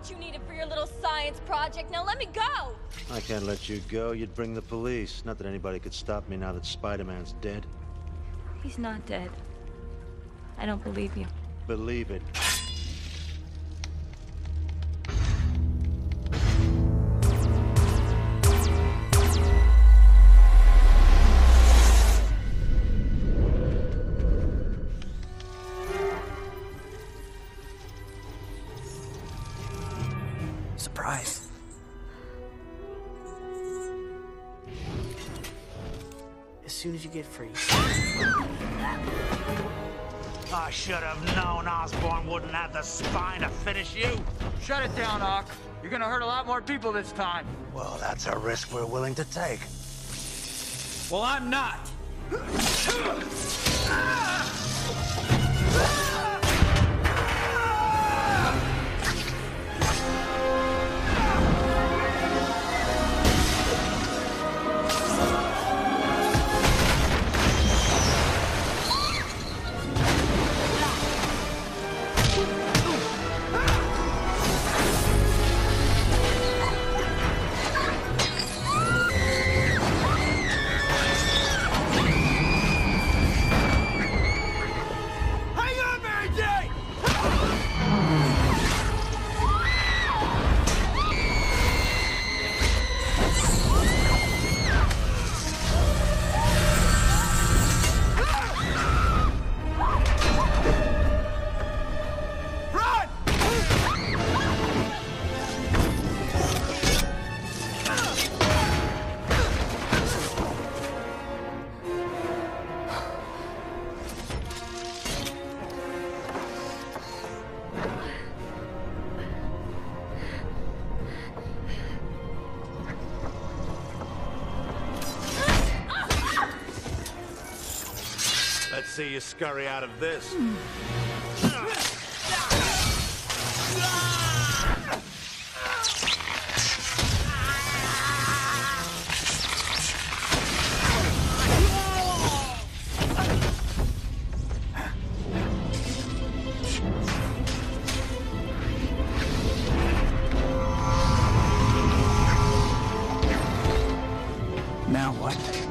what you needed for your little science project, now let me go! I can't let you go. You'd bring the police. Not that anybody could stop me now that Spider-Man's dead. He's not dead. I don't believe you. Believe it. Surprise. As soon as you get free. I should have known Osborn wouldn't have the spine to finish you. Shut it down, Ock. You're gonna hurt a lot more people this time. Well, that's a risk we're willing to take. Well, I'm not. Let's see you scurry out of this. Now what?